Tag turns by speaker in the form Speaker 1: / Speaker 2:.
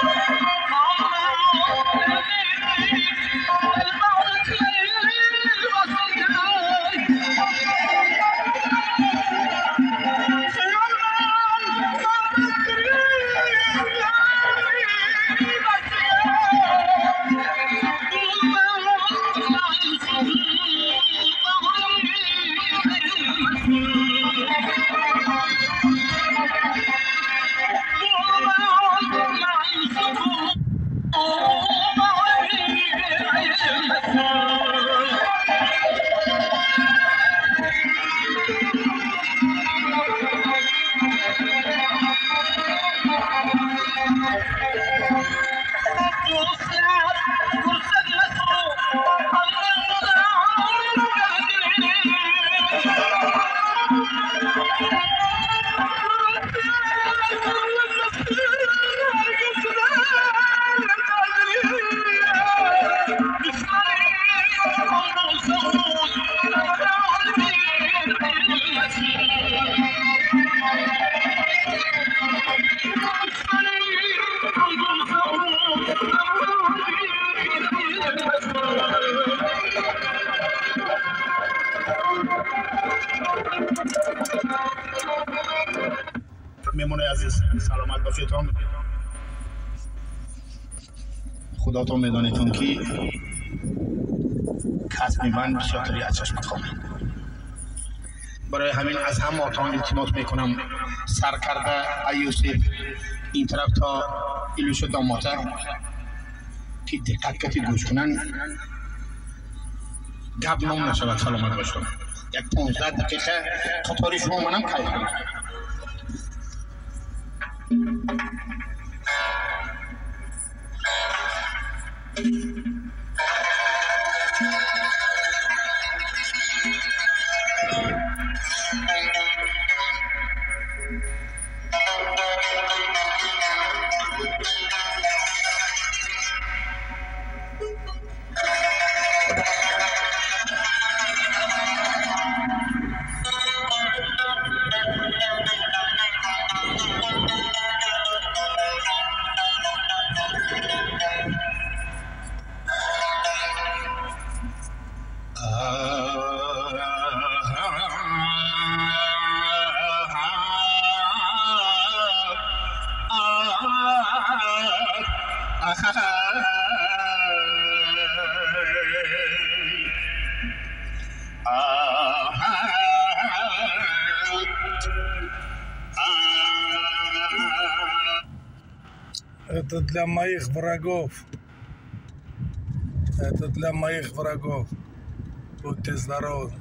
Speaker 1: Thank you. مهمان عزیز. سلامت باشیدتون خداتون میدانیتون که کسب من بسیار از چشمت خواهم. برای همین از همه آتان التماس می‌کنم. سرکرده ایوسف. این طرف تا ایلوش داماته. که دقت کتی گوش کنن؟ گپ نام نشود. سلامت باشم یک پونزده دقیقه قطاری شما منم کنم.
Speaker 2: Это для моих врагов. Это для моих врагов. Будьте здоровы.